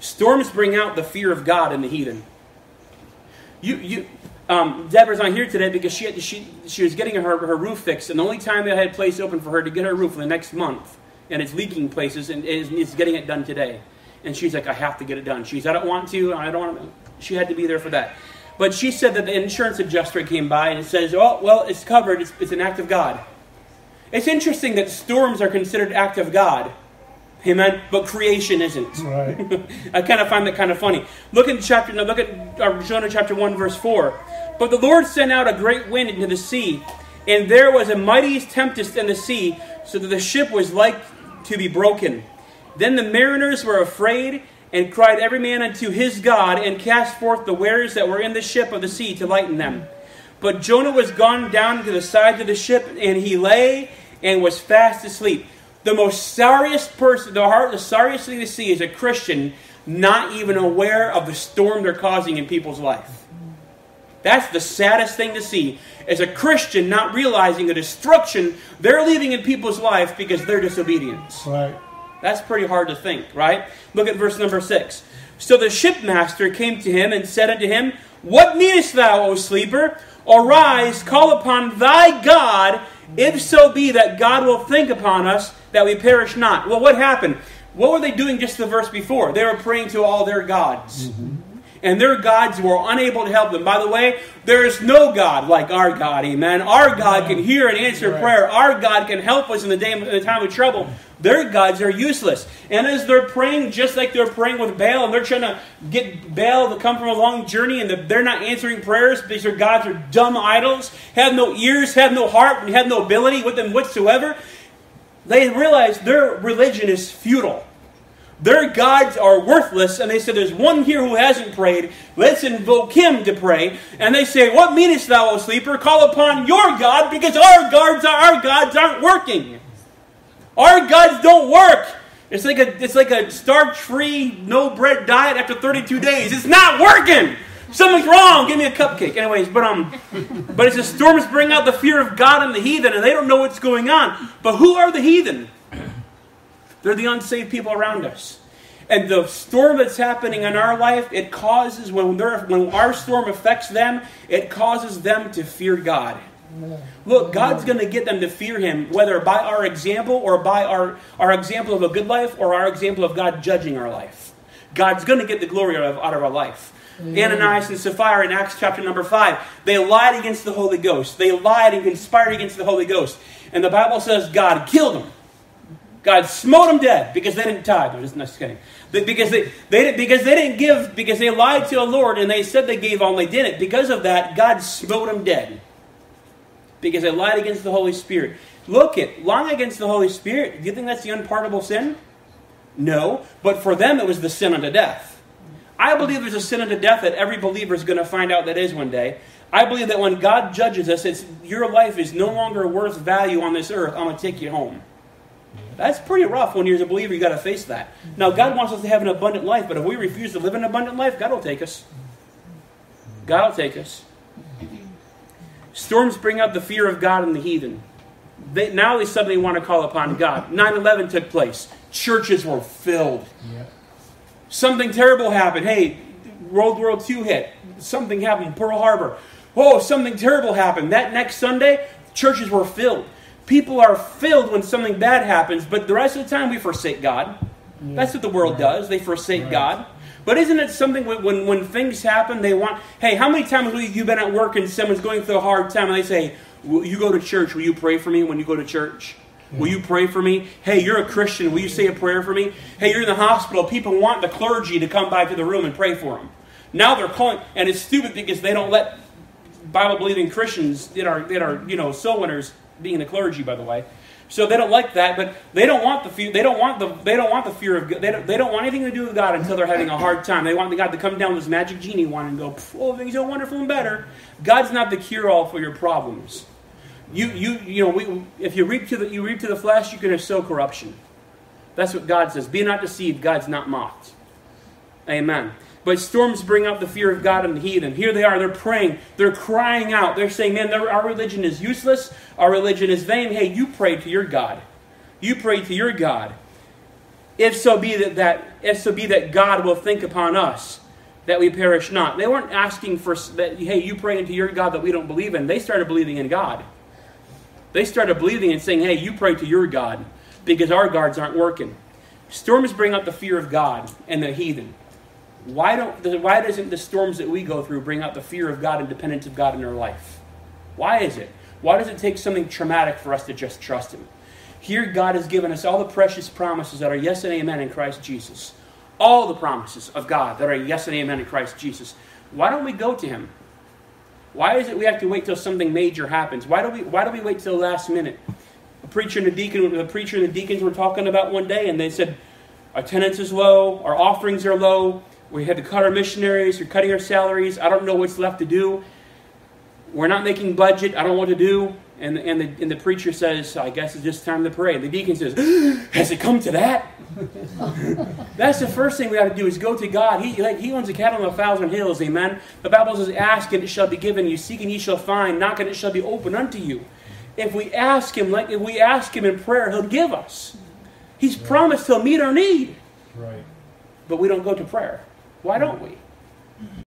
Storms bring out the fear of God in the heathen. You, you, um, Deborah's not here today because she, had, she, she was getting her, her roof fixed, and the only time they had a place open for her to get her roof for the next month, and it's leaking places, and is, is getting it done today. And she's like, I have to get it done. She's, I don't want to, I don't want to. She had to be there for that. But she said that the insurance adjuster came by and says, oh, well, it's covered, it's, it's an act of God. It's interesting that storms are considered act of God. Amen. But creation isn't. Right. I kind of find that kind of funny. Look at chapter. Now look at uh, Jonah chapter one, verse four. But the Lord sent out a great wind into the sea, and there was a mighty tempest in the sea, so that the ship was like to be broken. Then the mariners were afraid and cried every man unto his God, and cast forth the wares that were in the ship of the sea to lighten them. But Jonah was gone down to the sides of the ship, and he lay and was fast asleep. The most sorriest person, the heart, the sorriest thing to see is a Christian not even aware of the storm they're causing in people's life. That's the saddest thing to see is a Christian not realizing the destruction they're leaving in people's life because of their disobedience. Right. That's pretty hard to think, right? Look at verse number six. So the shipmaster came to him and said unto him, What meanest thou, O sleeper? Arise, call upon thy God, if so be that God will think upon us that we perish not. Well, what happened? What were they doing just the verse before? They were praying to all their gods. Mm-hmm. And their gods were unable to help them. By the way, there is no God like our God, amen. Our God can hear and answer right. prayer. Our God can help us in the, day, in the time of trouble. Their gods are useless. And as they're praying, just like they're praying with Baal, and they're trying to get Baal to come from a long journey, and they're not answering prayers because their gods are dumb idols, have no ears, have no heart, and have no ability with them whatsoever, they realize their religion is futile. Their gods are worthless, and they said, There's one here who hasn't prayed. Let's invoke him to pray. And they say, What meanest thou, O sleeper? Call upon your God, because our gods, our gods aren't working. Our gods don't work. It's like a it's like a starch-free, no bread diet after 32 days. It's not working. Something's wrong. Give me a cupcake. Anyways, but um, but it's the storms bring out the fear of God and the heathen, and they don't know what's going on. But who are the heathen? They're the unsaved people around us. And the storm that's happening in our life, it causes when when our storm affects them, it causes them to fear God. Look, God's going to get them to fear Him, whether by our example or by our, our example of a good life or our example of God judging our life. God's going to get the glory out of, out of our life. Ananias and Sapphira in Acts chapter number 5, they lied against the Holy Ghost. They lied and conspired against the Holy Ghost. And the Bible says God killed them. God smote them dead because they didn't tithe. I'm just, just kidding. Because they, they, because they didn't give, because they lied to the Lord and they said they gave all, they didn't. Because of that, God smote them dead because they lied against the Holy Spirit. Look at lying against the Holy Spirit. Do you think that's the unpardonable sin? No, but for them it was the sin unto death. I believe there's a sin unto death that every believer is going to find out that is one day. I believe that when God judges us, it's your life is no longer worth value on this earth. I'm going to take you home. That's pretty rough when you're a believer. You got to face that. Now, God wants us to have an abundant life, but if we refuse to live an abundant life, God will take us. God will take us. Storms bring out the fear of God in the heathen. They, now they suddenly want to call upon God. 9 11 took place. Churches were filled. Yeah. Something terrible happened. Hey, World War II hit. Something happened. Pearl Harbor. Oh, something terrible happened. That next Sunday, churches were filled. People are filled when something bad happens, but the rest of the time we forsake God. Yeah. That's what the world right. does. They forsake right. God. But isn't it something when, when, when things happen, they want, hey, how many times have you been at work and someone's going through a hard time and they say, will you go to church? Will you pray for me when you go to church? Will you pray for me? Hey, you're a Christian. Will you say a prayer for me? Hey, you're in the hospital. People want the clergy to come by to the room and pray for them. Now they're calling, and it's stupid because they don't let Bible believing Christians that are that are you know soul winners being the clergy, by the way. So they don't like that, but they don't want the fear. They don't want the. They don't want the fear of. They don't. They don't want anything to do with God until they're having a hard time. They want the God to come down with this magic genie wand and go, "Oh, things are wonderful and better." God's not the cure all for your problems. You, you, you know, we, if you reap to the you reap to the flesh, you can sow corruption. That's what God says. Be not deceived. God's not mocked. Amen. But storms bring out the fear of God and the heathen. Here they are, they're praying, they're crying out. They're saying, Man, our religion is useless, our religion is vain. Hey, you pray to your God. You pray to your God. if so be that, that if so be that God will think upon us that we perish not. They weren't asking for that. Hey, you pray into your God that we don't believe in. They started believing in God. They started believing and saying, "Hey, you pray to your God because our guards aren't working." Storms bring out the fear of God and the heathen. Why don't why doesn't the storms that we go through bring out the fear of God and dependence of God in our life? Why is it? Why does it take something traumatic for us to just trust Him? Here, God has given us all the precious promises that are yes and amen in Christ Jesus. All the promises of God that are yes and amen in Christ Jesus. Why don't we go to Him? Why is it we have to wait till something major happens? Why do we Why do we wait till the last minute? The preacher and the deacon, the preacher and the deacons were talking about one day, and they said, "Our attendance is low, our offerings are low. We had to cut our missionaries. We're cutting our salaries. I don't know what's left to do. We're not making budget. I don't know what to do." And, and, the, and the preacher says, I guess it's just time to pray. And the deacon says, Has it come to that? That's the first thing we have to do is go to God. He, like, he owns a cattle on a thousand hills, amen. The Bible says, Ask and it shall be given you, seek and ye shall find, knock and it shall be open unto you. If we ask him, like if we ask him in prayer, he'll give us. He's right. promised he'll meet our need. Right. But we don't go to prayer. Why don't we?